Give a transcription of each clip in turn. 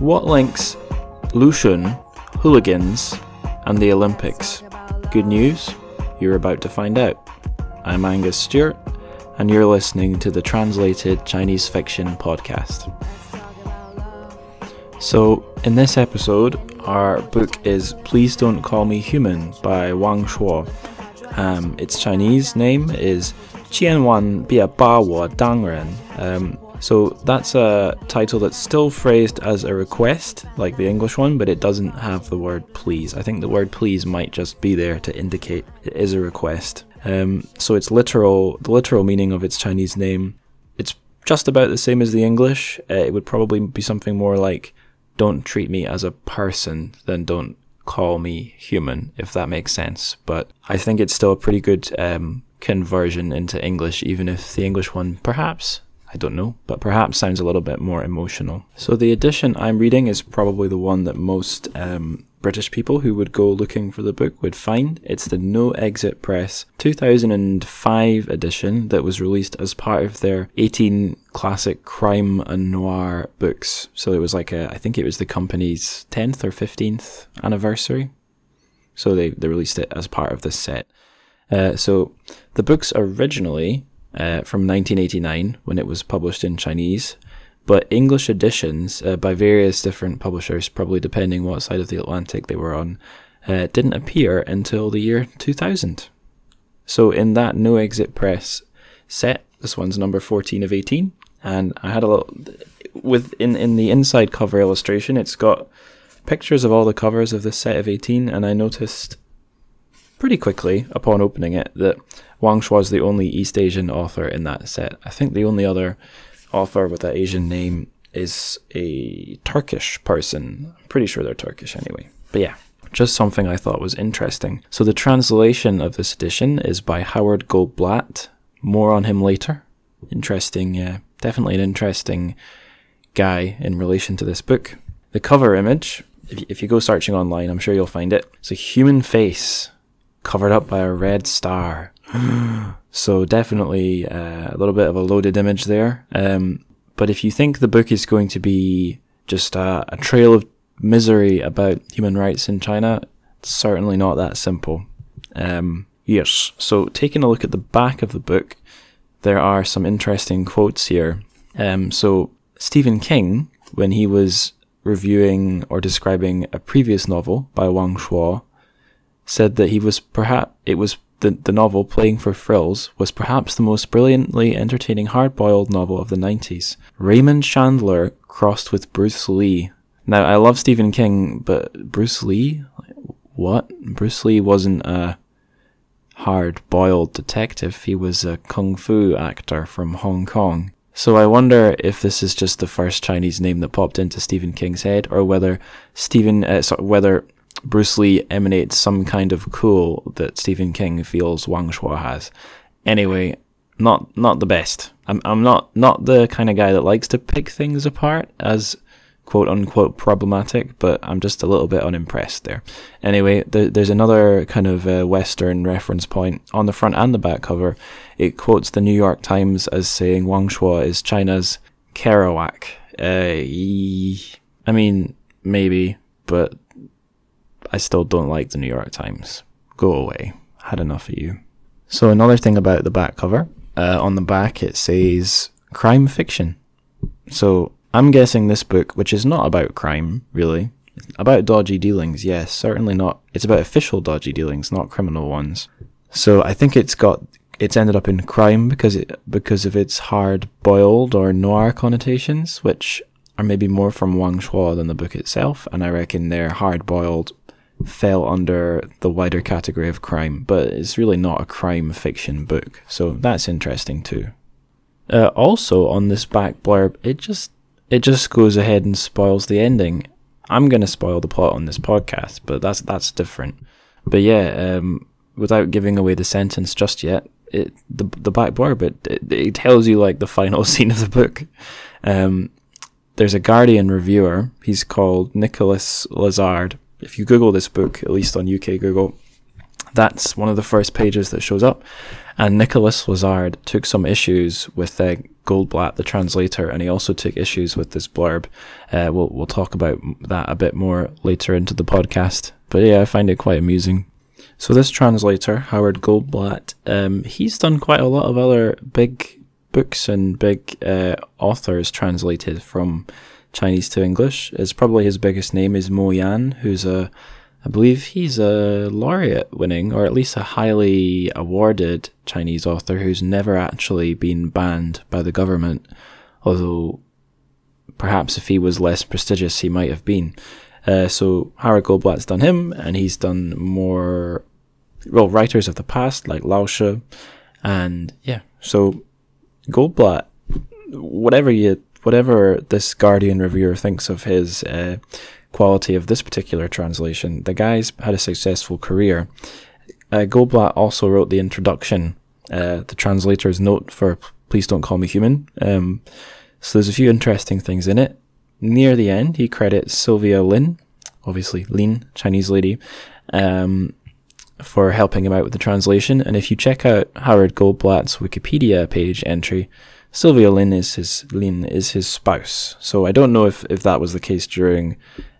What links Lu Xun, hooligans, and the Olympics? Good news? You're about to find out. I'm Angus Stewart, and you're listening to the Translated Chinese Fiction podcast. So, in this episode, our book is Please Don't Call Me Human by Wang Shuo. Um, its Chinese name is Qian Wan Bie Ba Wo Dang Ren. Um, so that's a title that's still phrased as a request, like the English one, but it doesn't have the word please. I think the word please might just be there to indicate it is a request. Um, so its literal, the literal meaning of its Chinese name, it's just about the same as the English. Uh, it would probably be something more like don't treat me as a person, then don't call me human, if that makes sense. But I think it's still a pretty good um, conversion into English, even if the English one perhaps, I don't know, but perhaps sounds a little bit more emotional. So the edition I'm reading is probably the one that most um, British people who would go looking for the book would find. It's the No Exit Press 2005 edition that was released as part of their 18 classic crime and noir books. So it was like a, I think it was the company's 10th or 15th anniversary. So they, they released it as part of this set. Uh, so the books originally uh, from 1989 when it was published in Chinese but English editions uh, by various different publishers, probably depending what side of the Atlantic they were on, uh, didn't appear until the year 2000. So in that No Exit Press set, this one's number 14 of 18, and I had a little with in in the inside cover illustration, it's got pictures of all the covers of this set of 18, and I noticed pretty quickly upon opening it that Wang Shuo is the only East Asian author in that set. I think the only other author with that Asian name is a Turkish person. I'm pretty sure they're Turkish anyway. But yeah, just something I thought was interesting. So the translation of this edition is by Howard Goldblatt. More on him later. Interesting, uh, definitely an interesting guy in relation to this book. The cover image, if you go searching online, I'm sure you'll find it. It's a human face covered up by a red star. So definitely uh, a little bit of a loaded image there. Um, but if you think the book is going to be just a, a trail of misery about human rights in China, it's certainly not that simple. Um, yes. So taking a look at the back of the book, there are some interesting quotes here. Um, so Stephen King, when he was reviewing or describing a previous novel by Wang Shuo, said that he was perhaps it was the, the novel Playing for Thrills was perhaps the most brilliantly entertaining hard boiled novel of the 90s. Raymond Chandler crossed with Bruce Lee. Now, I love Stephen King, but Bruce Lee? What? Bruce Lee wasn't a hard boiled detective, he was a kung fu actor from Hong Kong. So I wonder if this is just the first Chinese name that popped into Stephen King's head, or whether Stephen, uh, so whether Bruce Lee emanates some kind of cool that Stephen King feels Wang Shuo has. Anyway, not not the best. I'm I'm not not the kind of guy that likes to pick things apart as quote unquote problematic, but I'm just a little bit unimpressed there. Anyway, there's another kind of uh, Western reference point on the front and the back cover. It quotes the New York Times as saying Wang Shuo is China's Kerouac. Uh, I mean, maybe, but I still don't like the New York Times. Go away. Had enough of you. So another thing about the back cover, uh, on the back it says crime fiction. So I'm guessing this book, which is not about crime really, about dodgy dealings. Yes, certainly not. It's about official dodgy dealings, not criminal ones. So I think it's got it's ended up in crime because it because of its hard boiled or noir connotations, which are maybe more from Wang Shuo than the book itself, and I reckon they're hard boiled fell under the wider category of crime, but it's really not a crime fiction book, so that's interesting too. Uh, also, on this back blurb, it just it just goes ahead and spoils the ending. I'm gonna spoil the plot on this podcast, but that's that's different. But yeah, um, without giving away the sentence just yet, it the the back blurb it, it, it tells you like the final scene of the book. Um, there's a Guardian reviewer. He's called Nicholas Lezard if you Google this book, at least on UK Google, that's one of the first pages that shows up. And Nicholas Lezard took some issues with uh, Goldblatt, the translator, and he also took issues with this blurb. Uh, we'll we'll talk about that a bit more later into the podcast. But yeah, I find it quite amusing. So this translator, Howard Goldblatt, um, he's done quite a lot of other big books and big uh, authors translated from Chinese to English. Is probably his biggest name is Mo Yan, who's a I believe he's a laureate winning, or at least a highly awarded Chinese author who's never actually been banned by the government, although perhaps if he was less prestigious, he might have been. Uh, so Howard Goldblatt's done him, and he's done more, well, writers of the past like Lao She, and yeah. So Goldblatt, whatever you, whatever this Guardian reviewer thinks of his uh, quality of this particular translation. The guy's had a successful career. Uh, Goldblatt also wrote the introduction, uh, the translator's note for Please Don't Call Me Human. Um, so there's a few interesting things in it. Near the end, he credits Sylvia Lin, obviously Lin, Chinese lady, um, for helping him out with the translation. And if you check out Howard Goldblatt's Wikipedia page entry, Sylvia Lin is his Lin is his spouse. So I don't know if, if that was the case during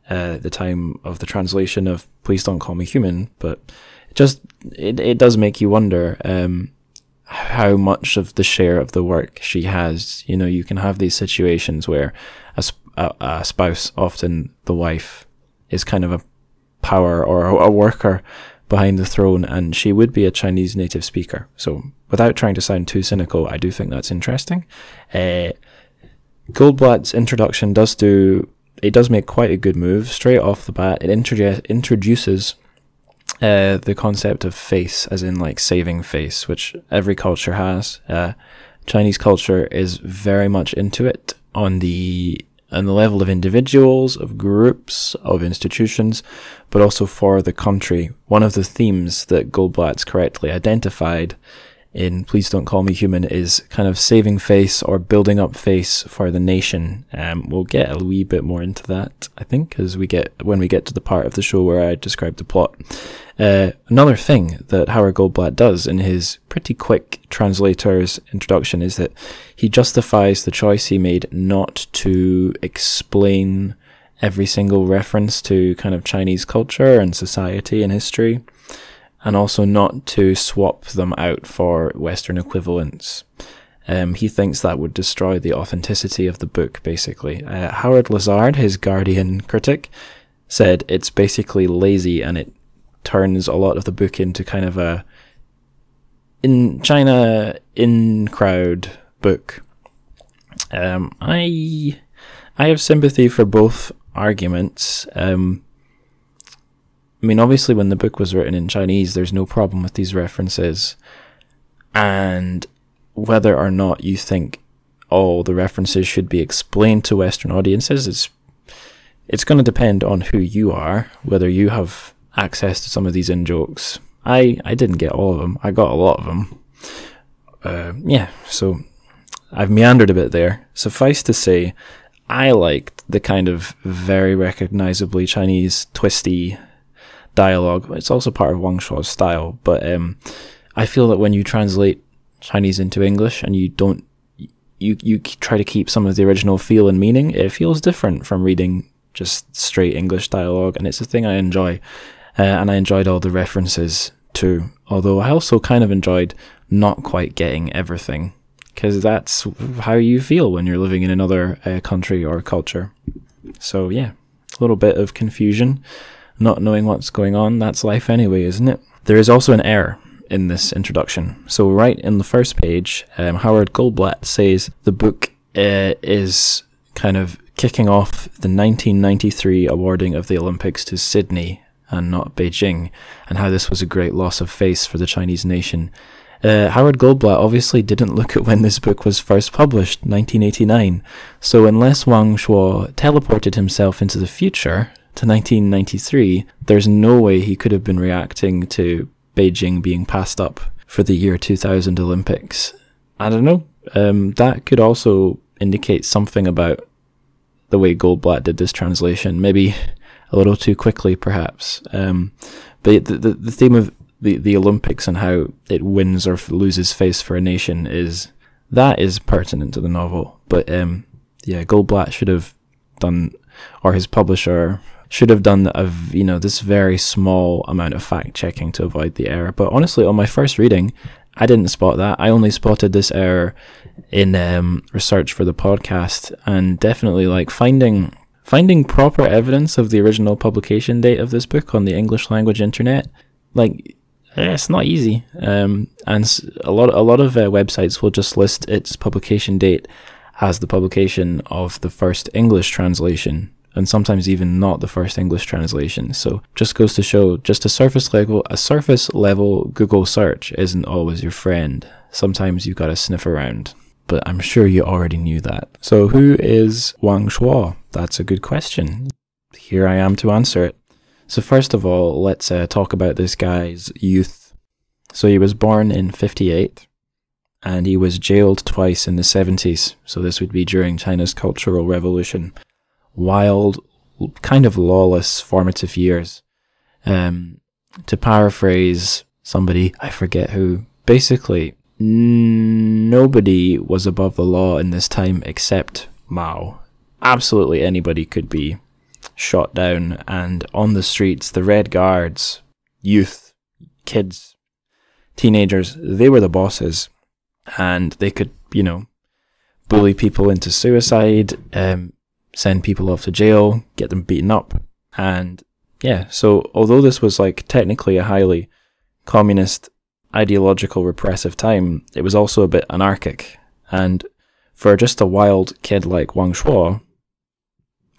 uh, the time of the translation of "Please Don't Call Me Human," but it just it it does make you wonder um, how much of the share of the work she has. You know, you can have these situations where a, a, a spouse, often the wife, is kind of a power or a, a worker behind the throne, and she would be a Chinese native speaker. So, without trying to sound too cynical, I do think that's interesting. Uh, Goldblatt's introduction does do it does make quite a good move straight off the bat. It introdu- introduces uh, the concept of face, as in like saving face, which every culture has. Uh, Chinese culture is very much into it on the on the level of individuals, of groups, of institutions, but also for the country. One of the themes that Goldblatt's correctly identified in Please Don't Call Me Human is kind of saving face or building up face for the nation. Um, we'll get a wee bit more into that, I think, as we get when we get to the part of the show where I describe the plot. Uh, another thing that Howard Goldblatt does in his pretty quick translator's introduction is that he justifies the choice he made not to explain every single reference to kind of Chinese culture and society and history and also not to swap them out for Western equivalents. Um, he thinks that would destroy the authenticity of the book, basically. Uh, Howard Lezard, his Guardian critic, said it's basically lazy and it turns a lot of the book into kind of a in China in crowd book. Um, I I have sympathy for both arguments. Um, I mean, obviously, when the book was written in Chinese, there's no problem with these references. And whether or not you think all the references should be explained to Western audiences, it's it's going to depend on who you are, whether you have access to some of these in jokes. I I didn't get all of them. I got a lot of them. Uh, yeah, so I've meandered a bit there. Suffice to say, I liked the kind of very recognizably Chinese twisty dialogue. It's also part of Wang Shuo's style, but um, I feel that when you translate Chinese into English and you don't, you you try to keep some of the original feel and meaning, it feels different from reading just straight English dialogue, and it's a thing I enjoy. Uh, and I enjoyed all the references too. Although I also kind of enjoyed not quite getting everything, because that's how you feel when you're living in another uh, country or culture. So yeah, a little bit of confusion not knowing what's going on. That's life anyway, isn't it? There is also an error in this introduction. So, right in the first page, um, Howard Goldblatt says the book uh, is kind of kicking off the 1993 awarding of the Olympics to Sydney and not Beijing, and how this was a great loss of face for the Chinese nation. Uh, Howard Goldblatt obviously didn't look at when this book was first published, 1989. So unless Wang Shuo teleported himself into the future to 1993, there's no way he could have been reacting to Beijing being passed up for the year 2000 Olympics. I don't know. Um, that could also indicate something about the way Goldblatt did this translation. Maybe a little too quickly, perhaps. Um, but the, the, the theme of the, the Olympics and how it wins or loses face for a nation is that is pertinent to the novel. But um, yeah, Goldblatt should have done, or his publisher should have done a you know this very small amount of fact checking to avoid the error. But honestly, on my first reading, I didn't spot that. I only spotted this error in um, research for the podcast, and definitely like finding finding proper evidence of the original publication date of this book on the English language internet. Like it's not easy, um, and a lot a lot of uh, websites will just list its publication date as the publication of the first English translation and sometimes even not the first English translation. So just goes to show just a surface level a surface level Google search isn't always your friend. Sometimes you gotta sniff around. But I'm sure you already knew that. So who is Wang Shuo? That's a good question. Here I am to answer it. So first of all, let's uh, talk about this guy's youth. So he was born in 58 and he was jailed twice in the 70s. So this would be during China's Cultural Revolution wild, kind of lawless formative years. Um, to paraphrase somebody, I forget who, basically, nobody was above the law in this time except Mao. Absolutely anybody could be shot down, and on the streets, the Red Guards, youth, kids, teenagers, they were the bosses, and they could, you know, bully people into suicide, um, send people off to jail, get them beaten up. And yeah, so although this was like technically a highly communist, ideological, repressive time, it was also a bit anarchic. And for just a wild kid like Wang Shuo,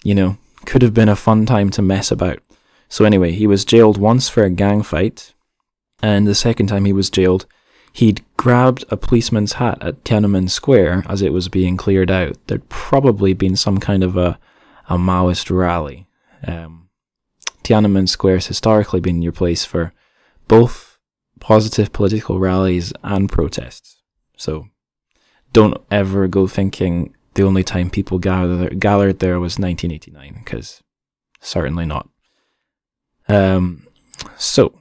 you know, could have been a fun time to mess about. So anyway, he was jailed once for a gang fight, and the second time he was jailed, He'd grabbed a policeman's hat at Tiananmen Square as it was being cleared out. There'd probably been some kind of a, a Maoist rally. Um, Tiananmen Square has historically been your place for both positive political rallies and protests. So don't ever go thinking the only time people gathered, gathered there was 1989, because certainly not. Um, so,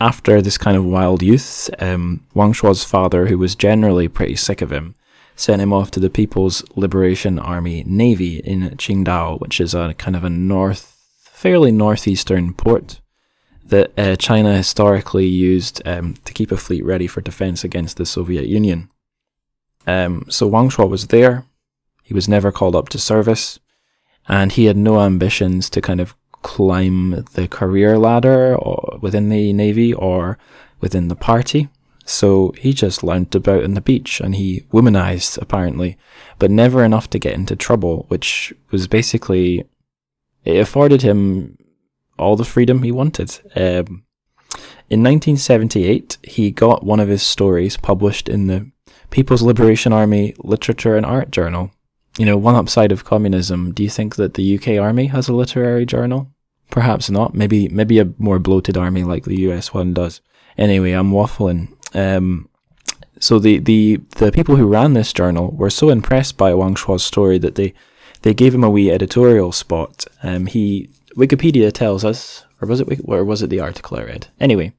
after this kind of wild youth, um, Wang Shuo's father, who was generally pretty sick of him, sent him off to the People's Liberation Army Navy in Qingdao, which is a kind of a north, fairly northeastern port that uh, China historically used um, to keep a fleet ready for defense against the Soviet Union. Um, so Wang Shuo was there. He was never called up to service, and he had no ambitions to kind of climb the career ladder or within the navy or within the party. So he just lounged about on the beach and he womanized apparently, but never enough to get into trouble, which was basically it afforded him all the freedom he wanted. Um, in 1978, he got one of his stories published in the People's Liberation Army Literature and Art Journal. You know, one upside of communism. Do you think that the UK Army has a literary journal? Perhaps not. Maybe maybe a more bloated army like the US one does. Anyway, I'm waffling. Um, so the, the, the people who ran this journal were so impressed by Wang Shuo's story that they, they gave him a wee editorial spot. Um, he Wikipedia tells us, or was it or was it the article I read? Anyway,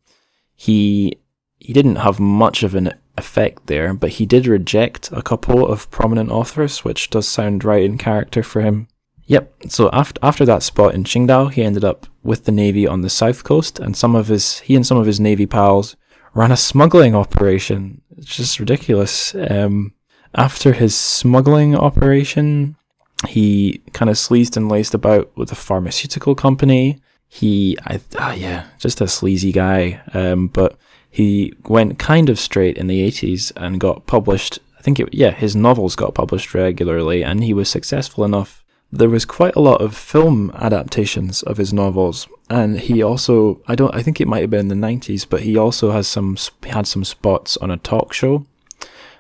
he he didn't have much of an effect there, but he did reject a couple of prominent authors, which does sound right in character for him. Yep. So after after that spot in Qingdao, he ended up with the navy on the south coast, and some of his he and some of his navy pals ran a smuggling operation. It's just ridiculous. Um, after his smuggling operation, he kind of sleazed and laced about with a pharmaceutical company. He, I, ah, yeah, just a sleazy guy. Um, but he went kind of straight in the 80s and got published. I think it, yeah, his novels got published regularly, and he was successful enough there was quite a lot of film adaptations of his novels, and he also I don't I think it might have been in the nineties, but he also has some had some spots on a talk show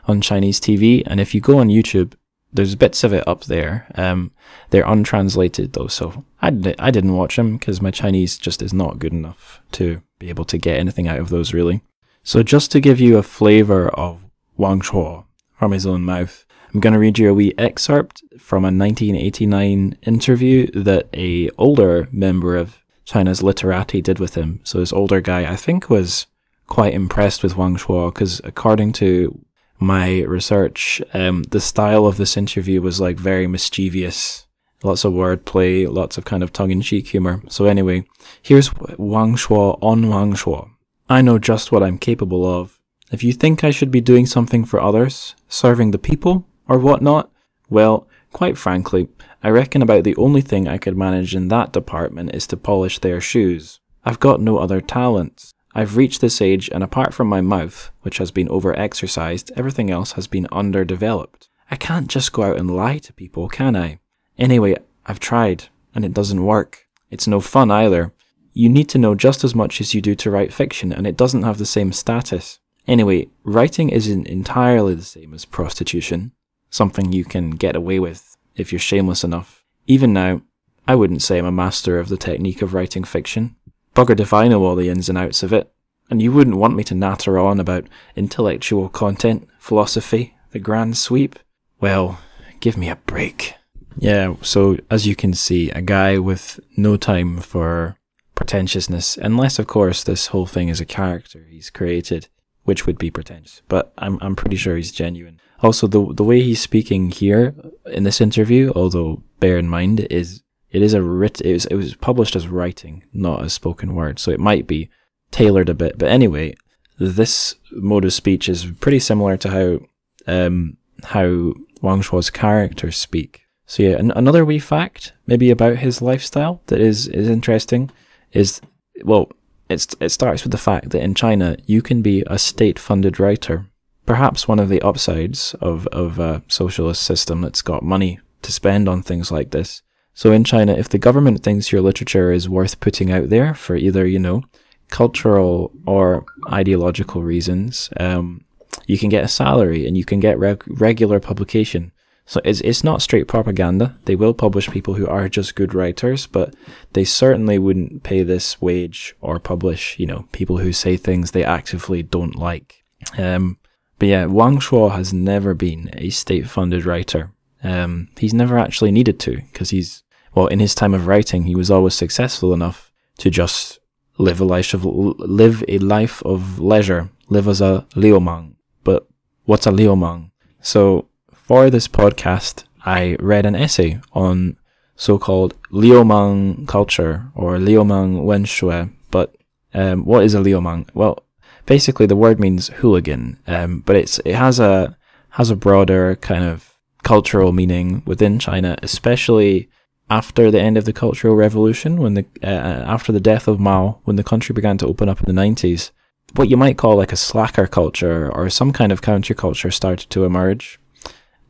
on Chinese TV, and if you go on YouTube, there's bits of it up there. Um, they're untranslated though, so I I didn't watch them because my Chinese just is not good enough to be able to get anything out of those really. So just to give you a flavor of Wang Shuo from his own mouth. I'm going to read you a wee excerpt from a 1989 interview that a older member of China's literati did with him. So this older guy, I think, was quite impressed with Wang Shuo because according to my research, um, the style of this interview was like very mischievous. Lots of wordplay, lots of kind of tongue-in-cheek humor. So anyway, here's Wang Shuo on Wang Shuo. I know just what I'm capable of. If you think I should be doing something for others, serving the people, or whatnot, well, quite frankly, I reckon about the only thing I could manage in that department is to polish their shoes. I've got no other talents. I've reached this age, and apart from my mouth, which has been over exercised, everything else has been underdeveloped. I can't just go out and lie to people, can I? Anyway, I've tried, and it doesn't work. It's no fun either. You need to know just as much as you do to write fiction, and it doesn't have the same status. Anyway, writing isn't entirely the same as prostitution, something you can get away with if you're shameless enough. Even now, I wouldn't say I'm a master of the technique of writing fiction. Buggered if I know all the ins and outs of it. And you wouldn't want me to natter on about intellectual content, philosophy, the grand sweep? Well, give me a break. Yeah, so as you can see, a guy with no time for pretentiousness, unless, of course, this whole thing is a character he's created, which would be pretentious. But I'm, I'm pretty sure he's genuine. Also, the the way he's speaking here in this interview, although bear in mind, is it is a writ. It was it was published as writing, not as spoken word, so it might be tailored a bit. But anyway, this mode of speech is pretty similar to how um, how Wang Shuo's characters speak. So yeah, an- another wee fact, maybe about his lifestyle that is is interesting, is well, it's it starts with the fact that in China you can be a state-funded writer. Perhaps one of the upsides of of a socialist system that's got money to spend on things like this so in China, if the government thinks your literature is worth putting out there for either, you know, cultural or ideological reasons, um, you can get a salary and you can get reg- regular publication. So it's, it's not straight propaganda. They will publish people who are just good writers, but they certainly wouldn't pay this wage or publish, you know, people who say things they actively don't like. Um, but yeah, Wang Shuo has never been a state funded writer. Um, he's never actually needed to because he's well, in his time of writing, he was always successful enough to just live a life of live a life of leisure, live as a liumang. But what's a liumang? So for this podcast, I read an essay on so-called liumang culture or liumang wenhua. But um, what is a liumang? Well, basically the word means hooligan, um, but it's it has a has a broader kind of cultural meaning within China, especially after the end of the Cultural Revolution, when the uh, uh, after the death of Mao, when the country began to open up in the nineties, what you might call like a slacker culture or some kind of counterculture started to emerge,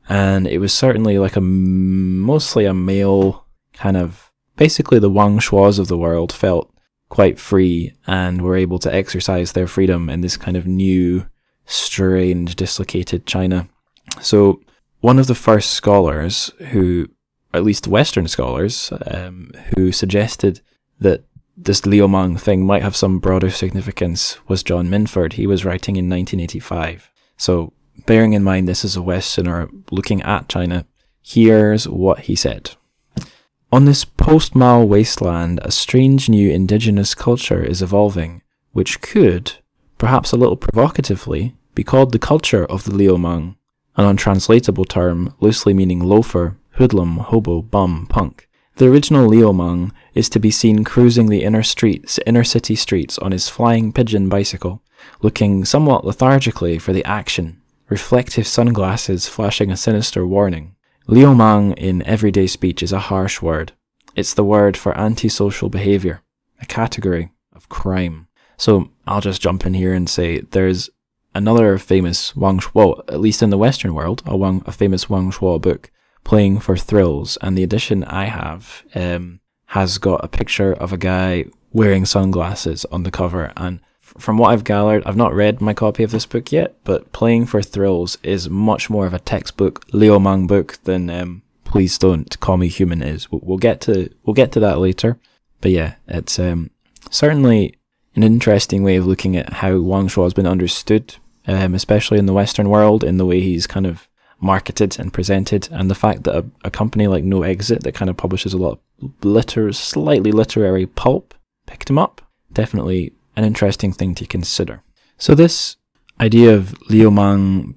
and it was certainly like a mostly a male kind of basically the Wang Shuos of the world felt quite free and were able to exercise their freedom in this kind of new, strange, dislocated China. So one of the first scholars who at least Western scholars, um, who suggested that this Liumang thing might have some broader significance was John Minford. He was writing in 1985. So, bearing in mind this is a Westerner looking at China, here's what he said. On this post Mao wasteland, a strange new indigenous culture is evolving, which could, perhaps a little provocatively, be called the culture of the Liumang, an untranslatable term loosely meaning loafer hoodlum, hobo, bum, punk. The original Liumang is to be seen cruising the inner streets, inner city streets on his flying pigeon bicycle, looking somewhat lethargically for the action, reflective sunglasses flashing a sinister warning. Liumang in everyday speech is a harsh word. It's the word for antisocial behavior, a category of crime. So I'll just jump in here and say there's another famous Wang Shuo, at least in the Western world, a, Wang, a famous Wang Shuo book playing for thrills, and the edition I have um, has got a picture of a guy wearing sunglasses on the cover. And from what I've gathered, I've not read my copy of this book yet, but Playing for Thrills is much more of a textbook Liumang book than um, Please Don't Call Me Human is. We'll, we'll get to we'll get to that later. But yeah, it's um, certainly an interesting way of looking at how Wang Shuo has been understood, um, especially in the Western world, in the way he's kind of marketed and presented, and the fact that a, a company like No Exit that kind of publishes a lot of liter- slightly literary pulp picked him up. Definitely an interesting thing to consider. So this idea of Liu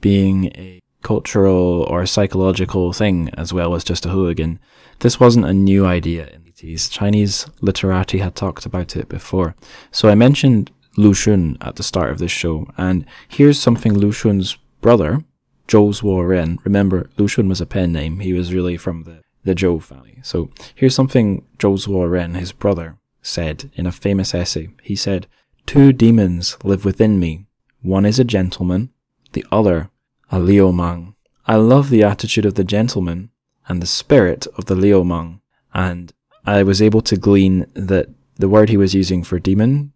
being a cultural or psychological thing as well as just a hooligan, this wasn't a new idea in the 80s. Chinese literati had talked about it before. So I mentioned Lu Xun at the start of this show, and here's something Lu Xun's brother, Zhou Zuoren, remember Lu Xun was a pen name, he was really from the, the Zhou family. So here's something Zhou Zuoren, his brother, said in a famous essay. He said, Two demons live within me. One is a gentleman, the other a liumang. I love the attitude of the gentleman and the spirit of the liumang, and I was able to glean that the word he was using for demon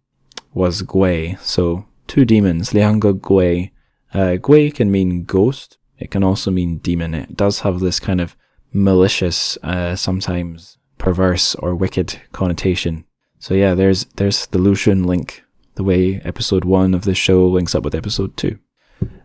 was gui. So two demons, lianga gui. Uh, gui can mean ghost. It can also mean demon. It does have this kind of malicious, uh, sometimes perverse or wicked connotation. So yeah, there's there's the Lu Xun link, the way episode one of this show links up with episode two.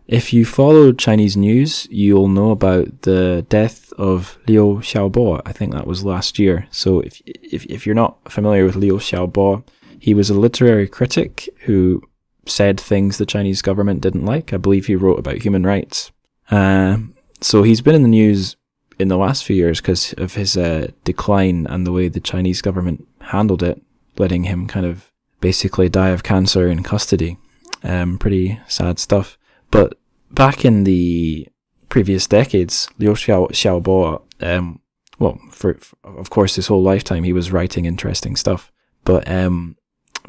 If you follow Chinese news, you'll know about the death of Liu Xiaobo. I think that was last year. So if if if you're not familiar with Liu Xiaobo, he was a literary critic who said things the Chinese government didn't like. I believe he wrote about human rights. Uh, so he's been in the news in the last few years because of his uh, decline and the way the Chinese government handled it, letting him kind of basically die of cancer in custody. Um, pretty sad stuff. But back in the previous decades, Liu Xiao, Xiaobo, um, well, for, for, of course, his whole lifetime he was writing interesting stuff. But um,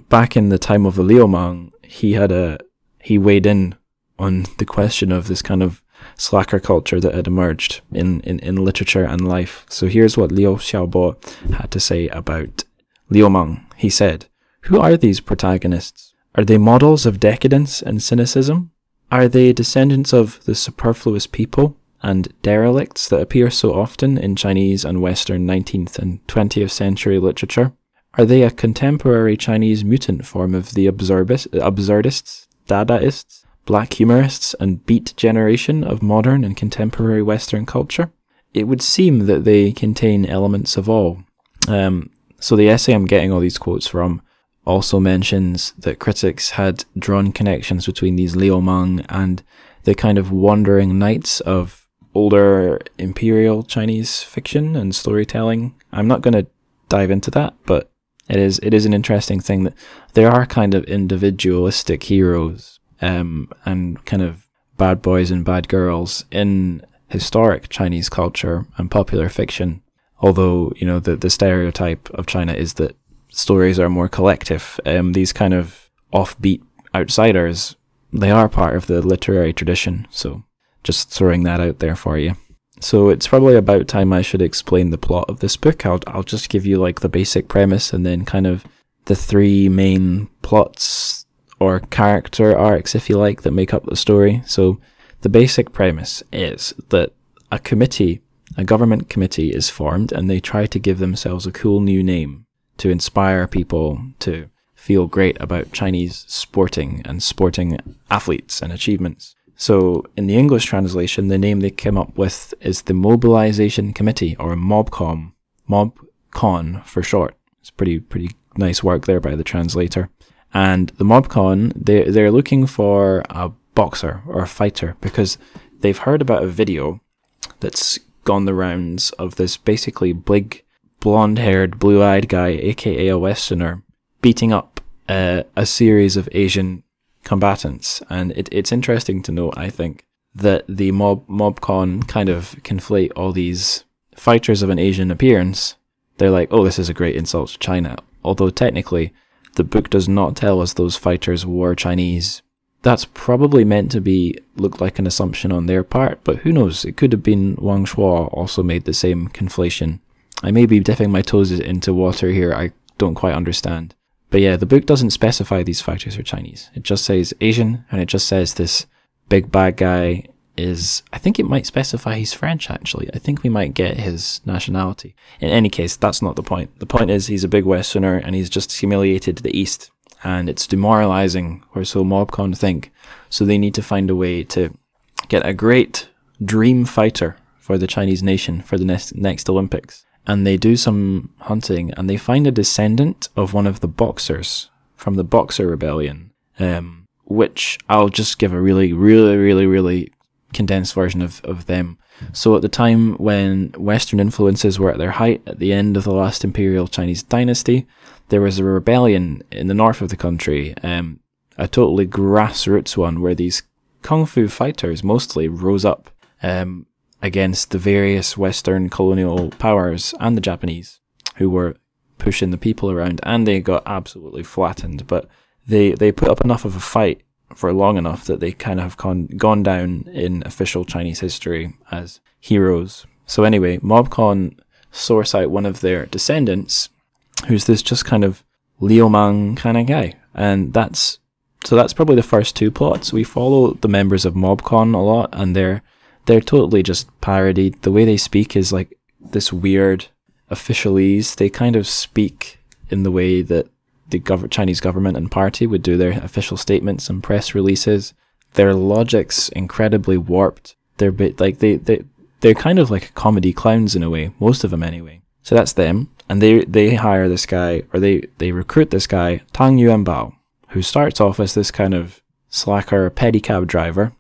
back in the time of the Liumang, he had a he weighed in on the question of this kind of slacker culture that had emerged in, in, in literature and life. So here's what Liu Xiaobo had to say about Liu Mang. He said, Who are these protagonists? Are they models of decadence and cynicism? Are they descendants of the superfluous people and derelicts that appear so often in Chinese and Western 19th and 20th century literature? Are they a contemporary Chinese mutant form of the absurdists, Dadaists, black humorists, and beat generation of modern and contemporary Western culture? It would seem that they contain elements of all. Um, so the essay I'm getting all these quotes from also mentions that critics had drawn connections between these Liumang and the kind of wandering knights of older imperial Chinese fiction and storytelling. I'm not going to dive into that, but it is it is an interesting thing that there are kind of individualistic heroes um, and kind of bad boys and bad girls in historic Chinese culture and popular fiction. Although you know the the stereotype of China is that stories are more collective. Um, these kind of offbeat outsiders, they are part of the literary tradition. So just throwing that out there for you. So it's probably about time I should explain the plot of this book. I'll, I'll just give you like the basic premise and then kind of the three main plots or character arcs, if you like, that make up the story. So the basic premise is that a committee, a government committee is formed and they try to give themselves a cool new name to inspire people to feel great about Chinese sporting and sporting athletes and achievements. So in the English translation, the name they came up with is the Mobilization Committee or MobCom, MobCon for short. It's pretty pretty nice work there by the translator. And the MobCon, they they're looking for a boxer or a fighter because they've heard about a video that's gone the rounds of this basically big blonde haired, blue eyed guy, aka a Westerner, beating up uh, a series of Asian combatants. And it, it's interesting to note, I think, that the mob mobcon kind of conflate all these fighters of an Asian appearance. They're like, oh, this is a great insult to China. Although technically, the book does not tell us those fighters were Chinese. That's probably meant to be look like an assumption on their part, but who knows? It could have been Wang Shuo also made the same conflation. I may be dipping my toes into water here, I don't quite understand. But yeah, the book doesn't specify these factors are Chinese. It just says Asian, and it just says this big bad guy is, I think it might specify he's French actually. I think we might get his nationality. In any case, that's not the point. The point is he's a big Westerner and he's just humiliated to the East. And it's demoralizing, or so MobCon think. So they need to find a way to get a great dream fighter for the Chinese nation for the next, next Olympics and they do some hunting and they find a descendant of one of the boxers from the Boxer Rebellion, um, which I'll just give a really, really, really, really condensed version of, of them. So at the time when Western influences were at their height, at the end of the last imperial Chinese dynasty, there was a rebellion in the north of the country, um, a totally grassroots one, where these kung fu fighters mostly rose up um, against the various Western colonial powers and the Japanese, who were pushing the people around, and they got absolutely flattened. But they they put up enough of a fight for long enough that they kind of have gone, gone down in official Chinese history as heroes. So anyway, MobCon source out one of their descendants, who's this just kind of Liu Mang kind of guy, and that's so that's probably the first two plots. We follow the members of MobCon a lot, and they're they're totally just parodied. The way they speak is like this weird officialese. They kind of speak in the way that the gov- Chinese government and party would do their official statements and press releases. Their logic's incredibly warped. They're bit like they they they're kind of like comedy clowns in a way. Most of them anyway. So that's them, and they they hire this guy or they they recruit this guy Tang Yuanbao, who starts off as this kind of slacker pedicab driver,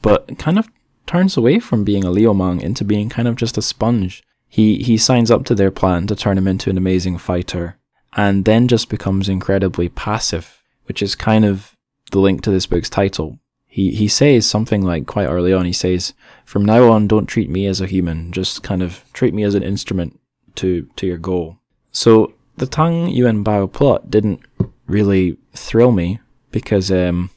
but kind of turns away from being a Liumang into being kind of just a sponge. He he signs up to their plan to turn him into an amazing fighter and then just becomes incredibly passive, which is kind of the link to this book's title. He he says something like quite early on. He says, "From now on, don't treat me as a human. Just kind of treat me as an instrument to to your goal." So the Tang Yuan Bao plot didn't really thrill me because, um,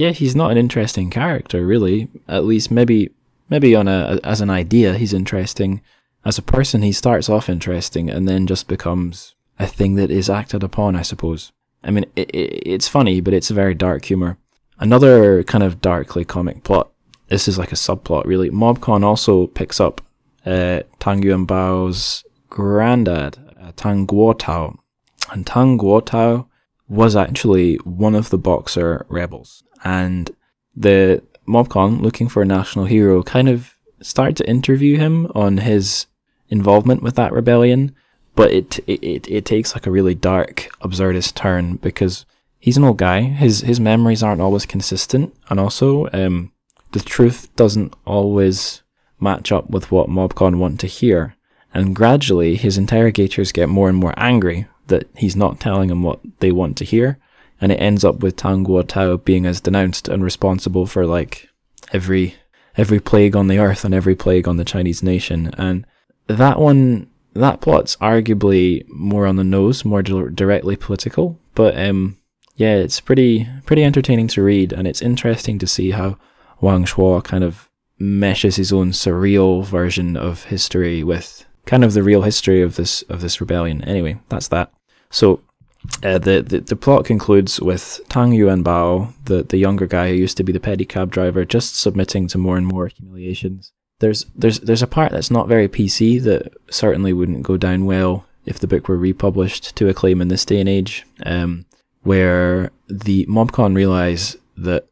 yeah, he's not an interesting character really. At least maybe maybe on a as an idea he's interesting. As a person, he starts off interesting and then just becomes a thing that is acted upon, I suppose. I mean, it, it, it's funny, but it's a very dark humor. Another kind of darkly comic plot. This is like a subplot, really. MobCon also picks up uh, Tang Yuanbao's granddad, uh, Tang Guotao. And Tang Guotao was actually one of the Boxer rebels. And the MobCon, looking for a national hero, kind of started to interview him on his involvement with that rebellion but it, it it takes like a really dark, absurdist turn because he's an old guy. His his memories aren't always consistent, and also um, the truth doesn't always match up with what MobCon want to hear. And gradually, his interrogators get more and more angry that he's not telling them what they want to hear, and it ends up with Tang Guotao being as denounced and responsible for like every every plague on the earth and every plague on the Chinese nation. And that one that plot's arguably more on the nose, more di- directly political, but um, yeah, it's pretty pretty entertaining to read, and it's interesting to see how Wang Shuo kind of meshes his own surreal version of history with kind of the real history of this of this rebellion. Anyway, that's that. So. Uh, the, the the plot concludes with Tang Yuanbao, the the younger guy who used to be the pedicab driver, just submitting to more and more humiliations there's there's there's a part that's not very PC that certainly wouldn't go down well if the book were republished to acclaim in this day and age, um, where the MobCon realize that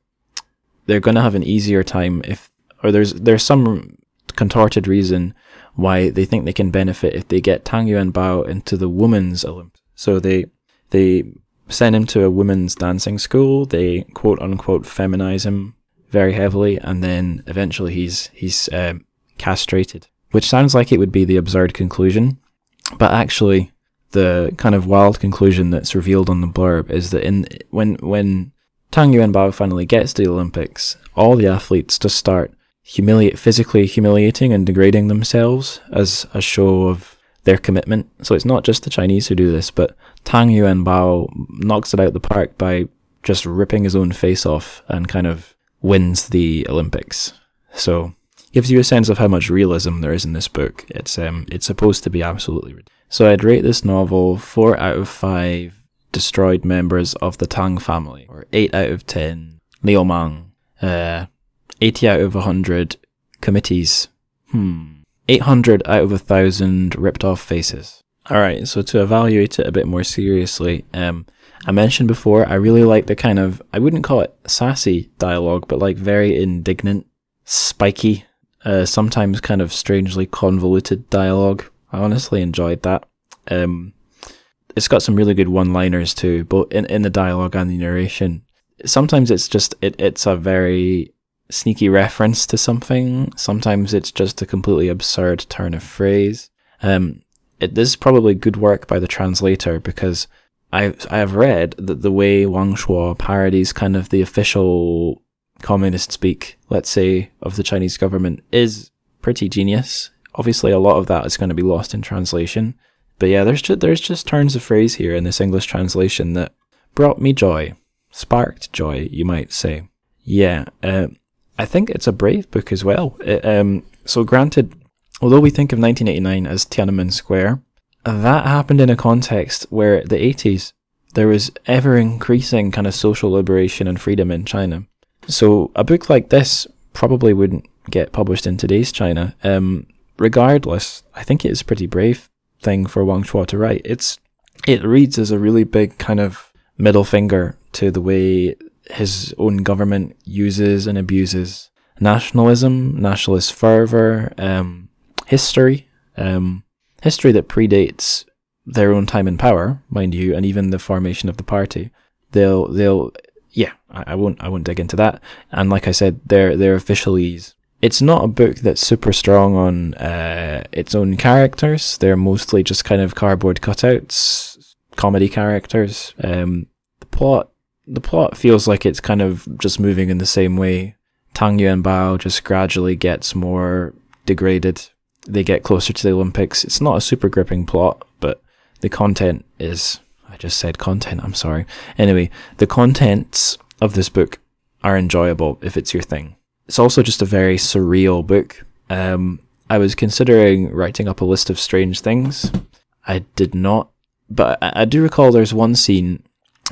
they're going to have an easier time if, or there's there's some contorted reason why they think they can benefit if they get Tang Yuan Bao into the women's Olympics. So they they send him to a women's dancing school. They quote unquote feminize him very heavily, and then eventually he's he's um, castrated, which sounds like it would be the absurd conclusion, but actually the kind of wild conclusion that's revealed on the blurb is that in when when Tang Yuanbao finally gets to the Olympics, all the athletes just start humiliate physically humiliating and degrading themselves as a show of their commitment. So it's not just the Chinese who do this, but Tang Yuanbao knocks it out the park by just ripping his own face off and kind of wins the Olympics. So gives you a sense of how much realism there is in this book. It's um it's supposed to be absolutely ridiculous. So I'd rate this novel four out of five destroyed members of the Tang family, or eight out of ten Liumang, uh, eighty out of hundred committees. Hmm. 800 out of a thousand ripped off faces. Alright, so to evaluate it a bit more seriously, um, I mentioned before, I really like the kind of, I wouldn't call it sassy dialogue, but like very indignant, spiky, uh, sometimes kind of strangely convoluted dialogue. I honestly enjoyed that. Um, it's got some really good one liners too, both in, in the dialogue and the narration. sometimes it's just it, it's a very sneaky reference to something. Sometimes it's just a completely absurd turn of phrase. Um, it, this is probably good work by the translator because I I have read that the way Wang Shuo parodies kind of the official communist speak, let's say, of the Chinese government is pretty genius. Obviously, a lot of that is going to be lost in translation. But yeah, there's just, there's just turns of phrase here in this English translation that brought me joy, sparked joy, you might say. Yeah, uh, I think it's a brave book as well. It, um, so granted, although we think of 1989 as Tiananmen Square, that happened in a context where the 80s there was ever increasing kind of social liberation and freedom in China. So a book like this probably wouldn't get published in today's China. Um, regardless, I think it is a pretty brave thing for Wang Shuo to write. It's it reads as a really big kind of middle finger to the way his own government uses and abuses nationalism, nationalist fervor, um, history, um, history that predates their own time in power, mind you, and even the formation of the party. They'll they'll yeah, I, I won't I won't dig into that. And like I said, they're they're officialese. It's not a book that's super strong on uh, its own characters. They're mostly just kind of cardboard cutouts, comedy characters. Um, the plot the plot feels like it's kind of just moving in the same way. Tang Yuanbao just gradually gets more degraded. They get closer to the Olympics. It's not a super gripping plot, but the content is I just said content, I'm sorry. Anyway, the contents of this book are enjoyable if it's your thing. It's also just a very surreal book. Um, I was considering writing up a list of strange things. I did not, but I, I do recall there's one scene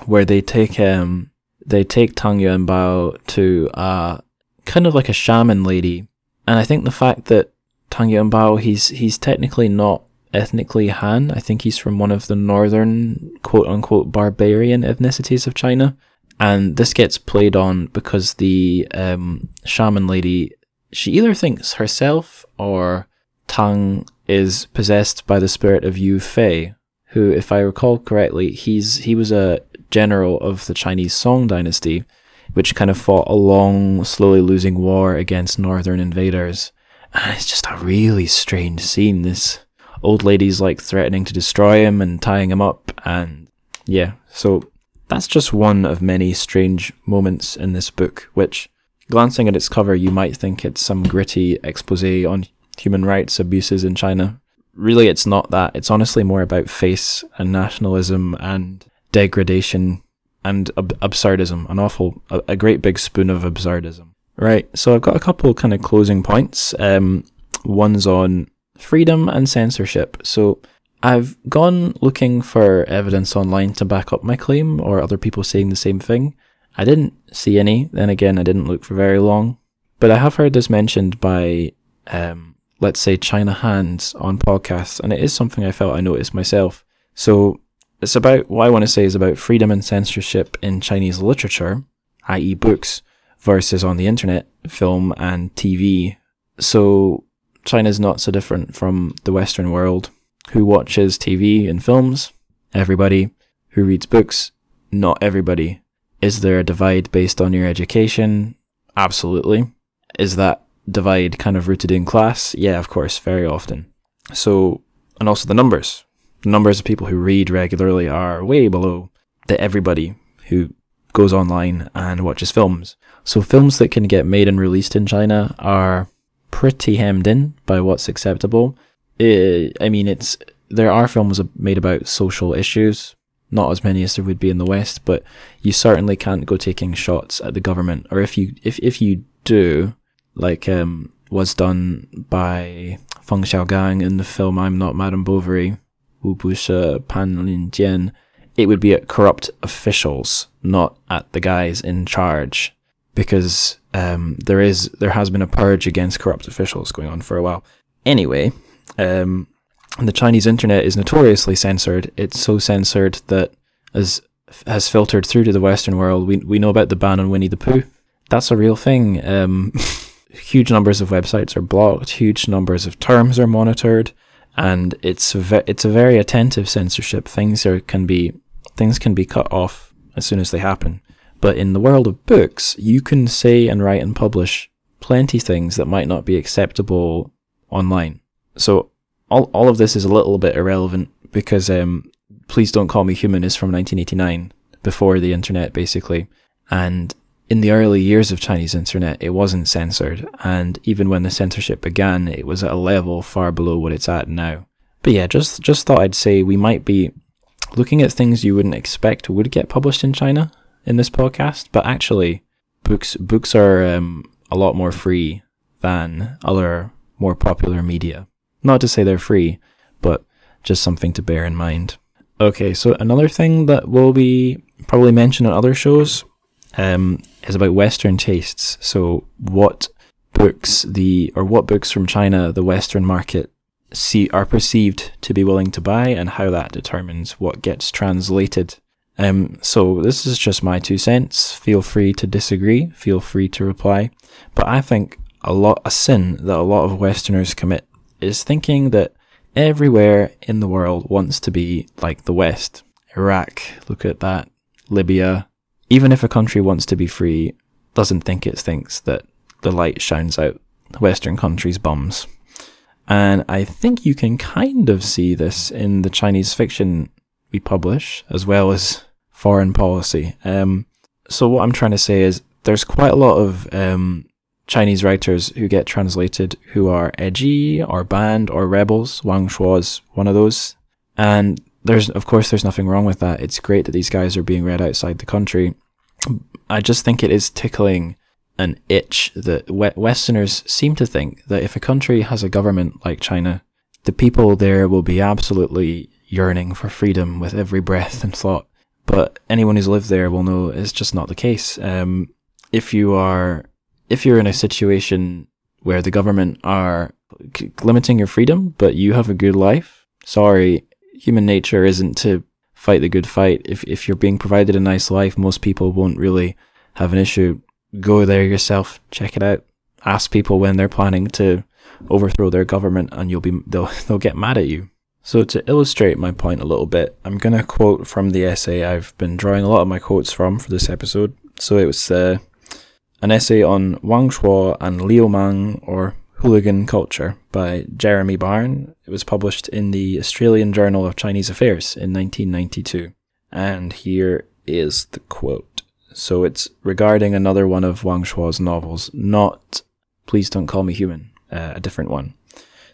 where they take um they take Tang Yuanbao to uh kind of like a shaman lady, and I think the fact that Tang Yuanbao he's he's technically not ethnically Han. I think he's from one of the northern quote unquote barbarian ethnicities of China. And this gets played on because the um, shaman lady, she either thinks herself or Tang is possessed by the spirit of Yue Fei, who, if I recall correctly, he's he was a general of the Chinese Song dynasty, which kind of fought a long, slowly losing war against northern invaders. And it's just a really strange scene. This old lady's like threatening to destroy him and tying him up. And yeah, so that's just one of many strange moments in this book, which, glancing at its cover, you might think it's some gritty expose on human rights abuses in China. Really, it's not that. It's honestly more about face and nationalism and degradation and ab- absurdism. An awful, a, a, great big spoon of absurdism. Right. So I've got a couple kind of closing points. Um, one's on freedom and censorship. So I've gone looking for evidence online to back up my claim or other people saying the same thing. I didn't see any. Then again, I didn't look for very long. But I have heard this mentioned by, um, let's say, China Hands on podcasts, and it is something I felt I noticed myself. So it's about what I want to say is about freedom and censorship in Chinese literature, i.e., books, versus on the internet, film, and TV. So China's not so different from the Western world. Who watches TV and films? Everybody. Who reads books? Not everybody. Is there a divide based on your education? Absolutely. Is that divide kind of rooted in class? Yeah, of course, very often. So, and also the numbers. The numbers of people who read regularly are way below the everybody who goes online and watches films. So films that can get made and released in China are pretty hemmed in by what's acceptable. I mean, it's there are films made about social issues, not as many as there would be in the West, but you certainly can't go taking shots at the government. Or if you if if you do, like um, was done by Feng Xiaogang in the film "I'm Not Madame Bovary," Wu Bushi Pan Lin Jian, it would be at corrupt officials, not at the guys in charge because um, there is there has been a purge against corrupt officials going on for a while. Anyway, um, the Chinese internet is notoriously censored. It's so censored that as has filtered through to the Western world. We we know about the ban on Winnie the Pooh. That's a real thing. Um, huge numbers of websites are blocked. Huge numbers of terms are monitored, and it's it's a very attentive censorship. Things are can be things can be cut off as soon as they happen But in the world of books, you can say and write and publish plenty things that might not be acceptable online. So all all of this is a little bit irrelevant because um, Please Don't Call Me Human is from 1989, before the internet basically, and in the early years of Chinese internet, it wasn't censored, and even when the censorship began, it was at a level far below what it's at now. But yeah, just just thought I'd say we might be looking at things you wouldn't expect would get published in China in this podcast, but actually, books books are um, a lot more free than other more popular media. Not to say they're free, but just something to bear in mind. Okay, so another thing that will be probably mentioned on other shows um, is about Western tastes. So, what books the or what books from China the Western market see are perceived to be willing to buy, and how that determines what gets translated. Um, so this is just my two cents. Feel free to disagree. Feel free to reply. But I think a lot a sin that a lot of Westerners commit is thinking that everywhere in the world wants to be like the West. Iraq, look at that. Libya. Even if a country wants to be free, doesn't think it thinks that the light shines out Western countries' bums. And I think you can kind of see this in the Chinese fiction we publish, as well as foreign policy. Um, so what I'm trying to say is there's quite a lot of um, Chinese writers who get translated who are edgy or banned or rebels. Wang Shuo is one of those. And there's, of course, there's nothing wrong with that. It's great that these guys are being read outside the country. I just think it is tickling an itch that Westerners seem to think that if a country has a government like China, the people there will be absolutely yearning for freedom with every breath and thought. But anyone who's lived there will know it's just not the case. Um, if you are if you're in a situation where the government are limiting your freedom, but you have a good life, sorry, human nature isn't to fight the good fight. If if you're being provided a nice life, most people won't really have an issue. Go there yourself, check it out. Ask people when they're planning to overthrow their government, and you'll be they'll they'll get mad at you. So to illustrate my point a little bit, I'm gonna quote from the essay I've been drawing a lot of my quotes from for this episode. So it was uh, an essay on Wang Shuo and Liu Mang, or hooligan culture, by Geremie Barmé. It was published in the Australian Journal of Chinese Affairs in 1992. And here is the quote. So it's regarding another one of Wang Shuo's novels, not Please Don't Call Me Human, uh, a different one.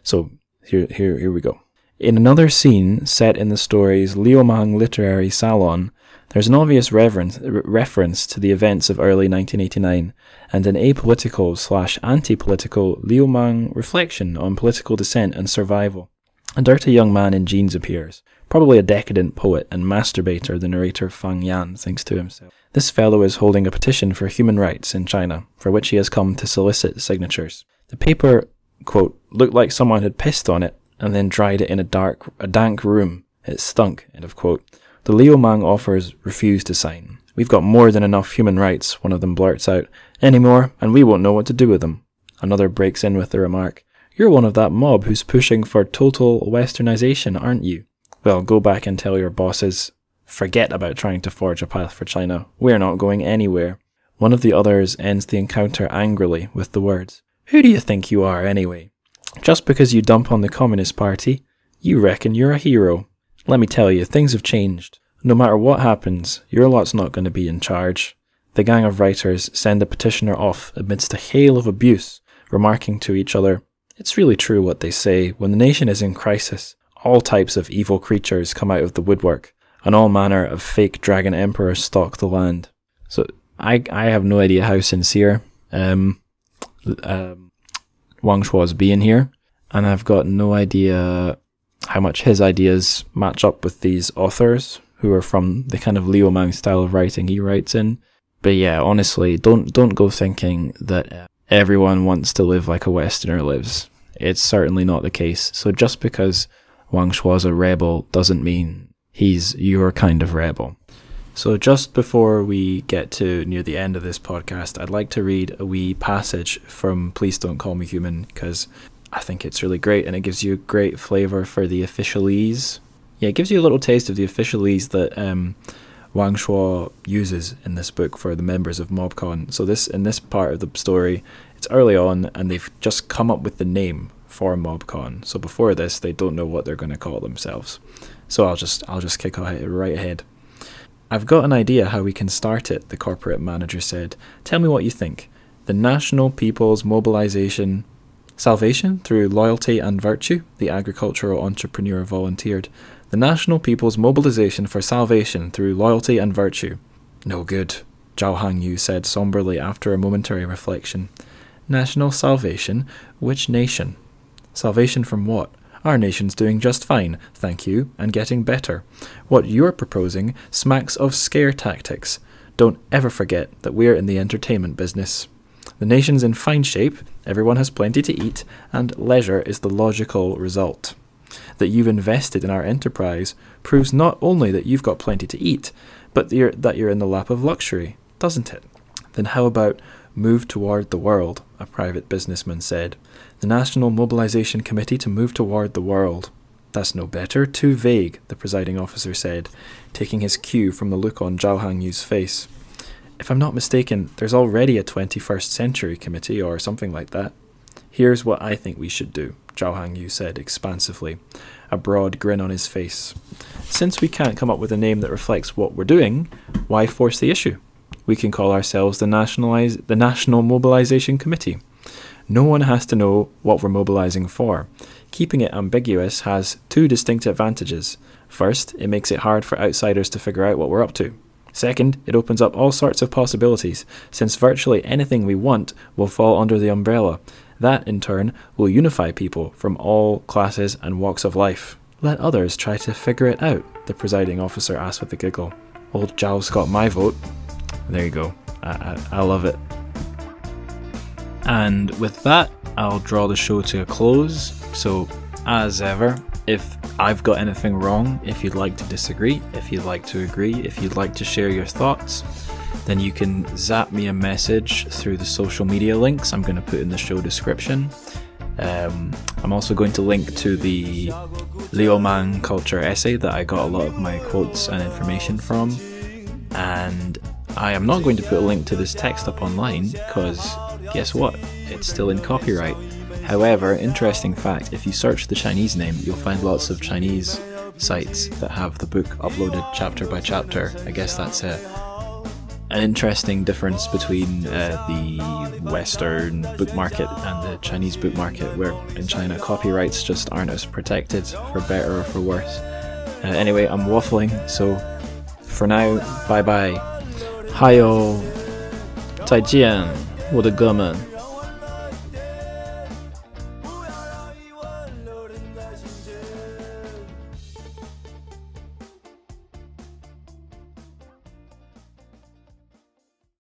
So here, here, here we go. In another scene set in the story's Liu Mang Literary Salon, there's an obvious reference, reference to the events of early 1989 and an apolitical slash anti-political Liu Mang reflection on political dissent and survival. A dirty young man in jeans appears, probably a decadent poet and masturbator, the narrator Fang Yan thinks to himself. This fellow is holding a petition for human rights in China, for which he has come to solicit signatures. The paper, quote, looked like someone had pissed on it and then dried it in a dark, a dank room. It stunk, end of quote. The Liu Mang offers refuse to sign. We've got more than enough human rights, one of them blurts out. Any more, and we won't know what to do with them. Another breaks in with the remark. You're one of that mob who's pushing for total westernization, aren't you? Well, go back and tell your bosses. Forget about trying to forge a path for China. We're not going anywhere. One of the others ends the encounter angrily with the words, Who do you think you are, anyway? Just because you dump on the Communist Party, you reckon you're a hero. Let me tell you, things have changed. No matter what happens, your lot's not going to be in charge. The gang of writers send the petitioner off amidst a hail of abuse, remarking to each other, It's really true what they say. When the nation is in crisis, all types of evil creatures come out of the woodwork, and all manner of fake dragon emperors stalk the land. So I I have no idea how sincere um, um, Wang Shuo's being here, and I've got no idea how much his ideas match up with these authors who are from the kind of Liu Mang style of writing he writes in. But yeah, honestly, don't don't go thinking that everyone wants to live like a Westerner lives. It's certainly not the case. So just because Wang Shuo's a rebel doesn't mean he's your kind of rebel. So just before we get to near the end of this podcast, I'd like to read a wee passage from Please Don't Call Me Human because I think it's really great and it gives you a great flavor for the officialese. Yeah, it gives you a little taste of the officialese that um, Wang Shuo uses in this book for the members of MobCon. So this in this part of the story, it's early on, and they've just come up with the name for MobCon. So before this, they don't know what they're going to call themselves. So I'll just I'll just kick right ahead. I've got an idea how we can start it, the corporate manager said. Tell me what you think. The National People's Mobilization Salvation through Loyalty and Virtue, the agricultural entrepreneur volunteered. The National People's Mobilization for Salvation through Loyalty and Virtue. No good, Zhao Hangyu said somberly after a momentary reflection. National salvation? Which nation? Salvation from what? Our nation's doing just fine, thank you, and getting better. What you're proposing smacks of scare tactics. Don't ever forget that we're in the entertainment business. The nation's in fine shape, everyone has plenty to eat, and leisure is the logical result. That you've invested in our enterprise proves not only that you've got plenty to eat, but that you're, that you're in the lap of luxury, doesn't it? Then how about move toward the world, a private businessman said. The National Mobilization Committee to move toward the world. That's no better, too vague, the presiding officer said, taking his cue from the look on Zhao Hangyu's face. If I'm not mistaken, there's already a 21st Century Committee or something like that. Here's what I think we should do, Zhao Hangyu said expansively, a broad grin on his face. Since we can't come up with a name that reflects what we're doing, why force the issue? We can call ourselves the, Nationalize- the National Mobilization Committee. No one has to know what we're mobilizing for. Keeping it ambiguous has two distinct advantages. First, it makes it hard for outsiders to figure out what we're up to. Second, it opens up all sorts of possibilities, since virtually anything we want will fall under the umbrella. That, in turn, will unify people from all classes and walks of life. Let others try to figure it out, the presiding officer asked with a giggle. Old Zhao's got my vote. There you go. I, I, I love it. And with that, I'll draw the show to a close. So, as ever, if I've got anything wrong, if you'd like to disagree, if you'd like to agree, if you'd like to share your thoughts, then you can zap me a message through the social media links I'm going to put in the show description. Um, I'm also going to link to the Liu Mang culture essay that I got a lot of my quotes and information from. And I am not going to put a link to this text up online because guess what? It's still in copyright. However, interesting fact if you search the Chinese name, you'll find lots of Chinese sites that have the book uploaded chapter by chapter. I guess that's a, an interesting difference between uh, the Western book market and the Chinese book market, where in China copyrights just aren't as protected, for better or for worse. Uh, anyway, I'm waffling, so for now, bye bye. 还有，再见，我的哥们。